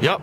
Yep.